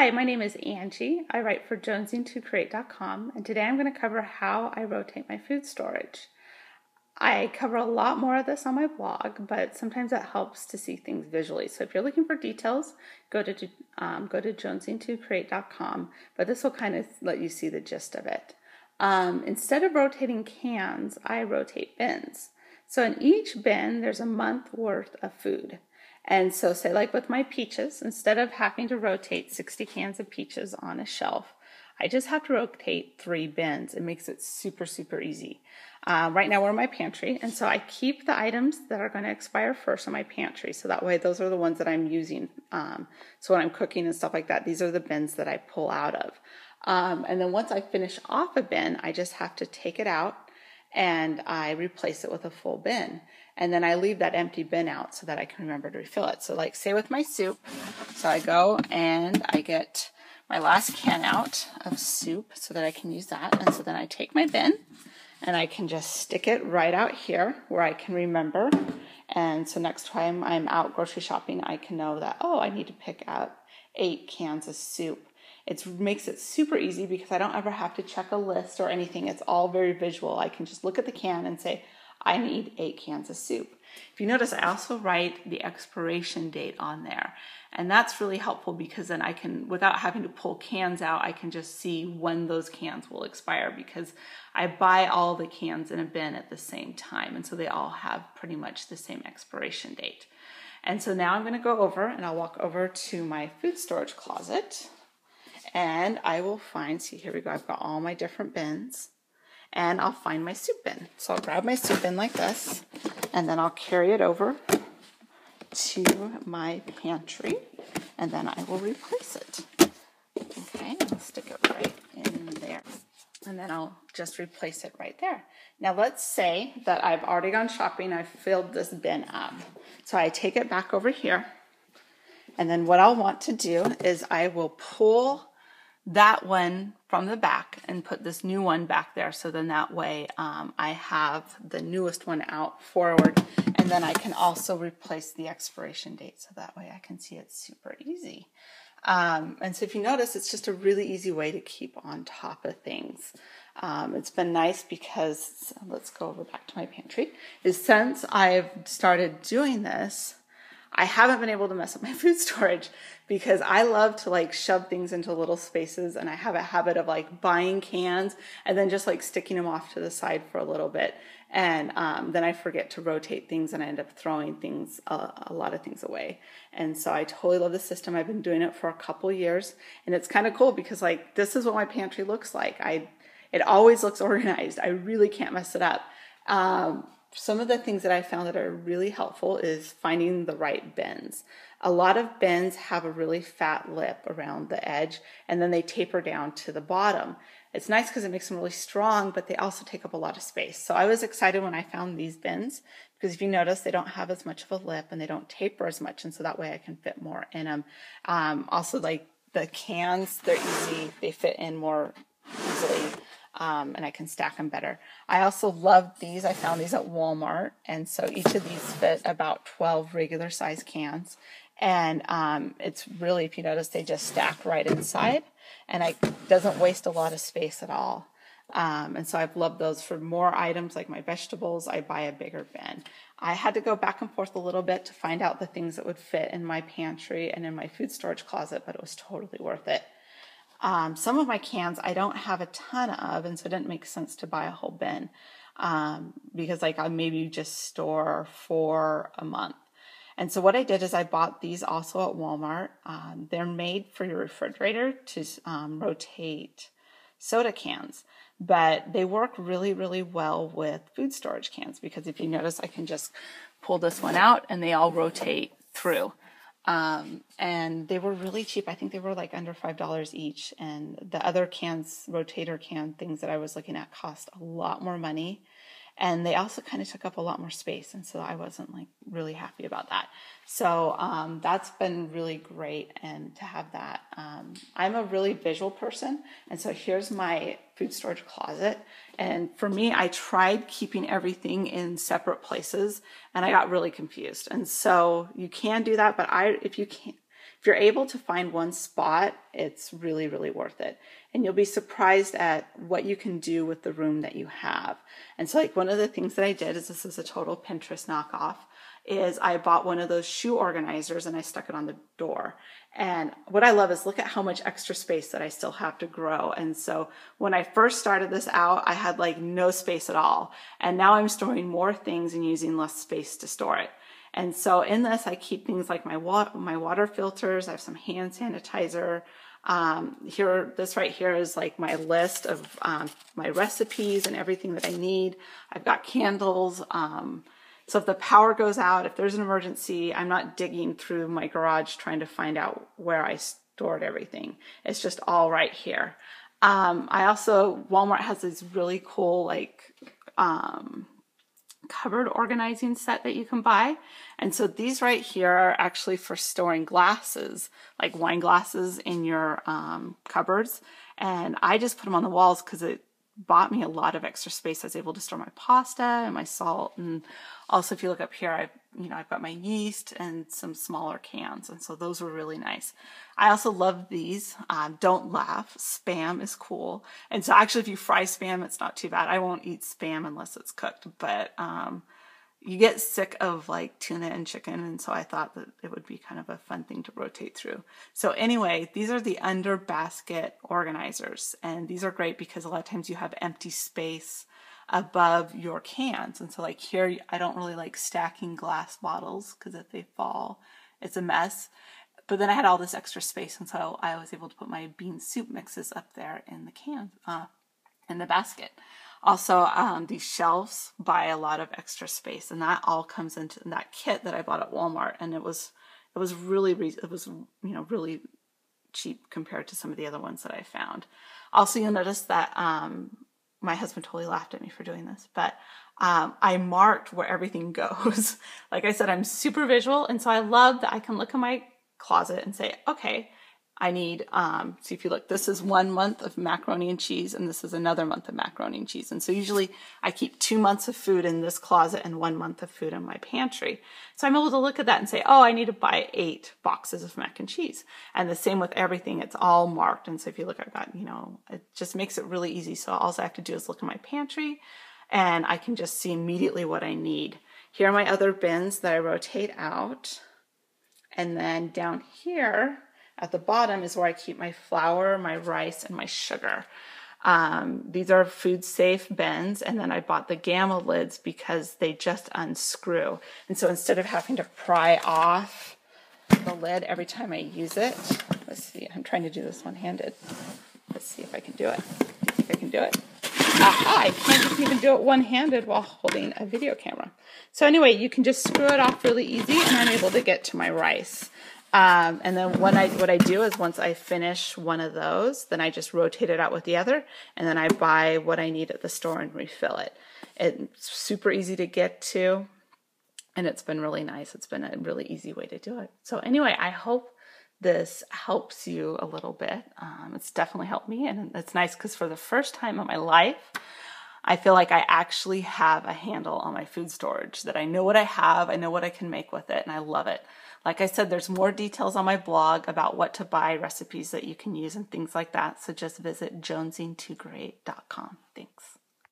Hi, my name is Angie. I write for jonesing2create.com and today I'm going to cover how I rotate my food storage. I cover a lot more of this on my blog, but sometimes it helps to see things visually. So if you're looking for details, go to um, go to jonesing2create.com, but this will kind of let you see the gist of it. Um, instead of rotating cans, I rotate bins. So in each bin, there's a month worth of food. And so, say, like with my peaches, instead of having to rotate 60 cans of peaches on a shelf, I just have to rotate three bins. It makes it super, super easy. Uh, right now, we're in my pantry, and so I keep the items that are going to expire first in my pantry. So that way, those are the ones that I'm using. Um, so when I'm cooking and stuff like that, these are the bins that I pull out of. Um, and then once I finish off a bin, I just have to take it out and I replace it with a full bin. And then I leave that empty bin out so that I can remember to refill it. So like say with my soup, so I go and I get my last can out of soup so that I can use that. And so then I take my bin and I can just stick it right out here where I can remember. And so next time I'm out grocery shopping, I can know that, oh, I need to pick up eight cans of soup it makes it super easy because I don't ever have to check a list or anything. It's all very visual. I can just look at the can and say, I need eight cans of soup. If you notice, I also write the expiration date on there. And that's really helpful because then I can, without having to pull cans out, I can just see when those cans will expire because I buy all the cans in a bin at the same time. And so they all have pretty much the same expiration date. And so now I'm going to go over and I'll walk over to my food storage closet and I will find, see here we go, I've got all my different bins and I'll find my soup bin. So I'll grab my soup bin like this and then I'll carry it over to my pantry and then I will replace it. Okay, I'll stick it right in there and then I'll just replace it right there. Now let's say that I've already gone shopping, I've filled this bin up. So I take it back over here and then what I'll want to do is I will pull that one from the back and put this new one back there. So then that way um, I have the newest one out forward and then I can also replace the expiration date. So that way I can see it super easy. Um, and so if you notice, it's just a really easy way to keep on top of things. Um, it's been nice because, let's go over back to my pantry, is since I've started doing this, I haven't been able to mess up my food storage because I love to like shove things into little spaces and I have a habit of like buying cans and then just like sticking them off to the side for a little bit. And um, then I forget to rotate things and I end up throwing things, uh, a lot of things away. And so I totally love the system. I've been doing it for a couple years and it's kind of cool because like this is what my pantry looks like. I, it always looks organized. I really can't mess it up. Um, some of the things that I found that are really helpful is finding the right bins. A lot of bins have a really fat lip around the edge and then they taper down to the bottom. It's nice because it makes them really strong, but they also take up a lot of space. So I was excited when I found these bins because if you notice, they don't have as much of a lip and they don't taper as much. And so that way I can fit more in them. Um, also, like the cans, they're easy, they fit in more easily um, and I can stack them better. I also love these. I found these at Walmart, and so each of these fit about 12 regular size cans. And um, it's really, if you notice, they just stack right inside, and it doesn't waste a lot of space at all. Um, and so I've loved those for more items like my vegetables. I buy a bigger bin. I had to go back and forth a little bit to find out the things that would fit in my pantry and in my food storage closet, but it was totally worth it. Um, some of my cans I don't have a ton of, and so it didn't make sense to buy a whole bin um, because like I maybe just store for a month. And so what I did is I bought these also at Walmart. Um, they're made for your refrigerator to um, rotate soda cans, but they work really, really well with food storage cans because if you notice, I can just pull this one out and they all rotate through. Um, and they were really cheap. I think they were like under five dollars each. And the other cans, rotator can things that I was looking at, cost a lot more money and they also kind of took up a lot more space and so i wasn't like really happy about that. So um, that's been really great and to have that um, i'm a really visual person and so here's my food storage closet. And for me i tried keeping everything in separate places and i got really confused. And so you can do that but i if you can't if you're able to find one spot, it's really, really worth it. And you'll be surprised at what you can do with the room that you have. And so, like, one of the things that I did is this is a total Pinterest knockoff is I bought one of those shoe organizers and I stuck it on the door. And what I love is look at how much extra space that I still have to grow. And so when I first started this out, I had like no space at all. And now I'm storing more things and using less space to store it. And so in this, I keep things like my water, my water filters. I have some hand sanitizer. Um, here, this right here is like my list of um, my recipes and everything that I need. I've got candles. Um, so if the power goes out, if there's an emergency, I'm not digging through my garage trying to find out where I stored everything. It's just all right here. Um, I also, Walmart has these really cool, like, um, cupboard organizing set that you can buy. And so these right here are actually for storing glasses, like wine glasses in your um, cupboards. And I just put them on the walls because it bought me a lot of extra space. I was able to store my pasta and my salt. And also, if you look up here, I've, you know, I've got my yeast and some smaller cans. And so those were really nice. I also love these. Um, don't laugh. Spam is cool. And so actually, if you fry spam, it's not too bad. I won't eat spam unless it's cooked, but, um, you get sick of like tuna and chicken and so i thought that it would be kind of a fun thing to rotate through. So anyway these are the under basket organizers and these are great because a lot of times you have empty space above your cans. And so like here i don't really like stacking glass bottles because if they fall it's a mess. But then i had all this extra space and so i was able to put my bean soup mixes up there in the can uh, in the basket also, um, these shelves buy a lot of extra space, and that all comes into that kit that I bought at Walmart, and it was it was really it was you know really cheap compared to some of the other ones that I found. Also, you'll notice that um, my husband totally laughed at me for doing this, but um, I marked where everything goes. like I said, I'm super visual, and so I love that I can look in my closet and say, okay, I need, um, see if you look, this is one month of macaroni and cheese, and this is another month of macaroni and cheese. And so usually I keep two months of food in this closet and one month of food in my pantry. So I'm able to look at that and say, oh, I need to buy eight boxes of mac and cheese. And the same with everything, it's all marked. And so if you look I've got, you know, it just makes it really easy. So all I have to do is look in my pantry and I can just see immediately what I need. Here are my other bins that I rotate out. And then down here, at the bottom is where I keep my flour, my rice, and my sugar. Um, these are food safe bins, and then I bought the gamma lids because they just unscrew. And so instead of having to pry off the lid every time I use it, let's see, I'm trying to do this one handed. Let's see if I can do it. Do you think I can do it? Aha, I can't even do it one handed while holding a video camera. So, anyway, you can just screw it off really easy, and I'm able to get to my rice. Um, and then when I what I do is once I finish one of those, then I just rotate it out with the other, and then I buy what I need at the store and refill it. It's super easy to get to, and it's been really nice. It's been a really easy way to do it. So anyway, I hope this helps you a little bit. Um, it's definitely helped me, and it's nice because for the first time in my life, I feel like I actually have a handle on my food storage. That I know what I have, I know what I can make with it, and I love it. Like I said, there's more details on my blog about what to buy, recipes that you can use, and things like that. So just visit jonesing2create.com. Thanks.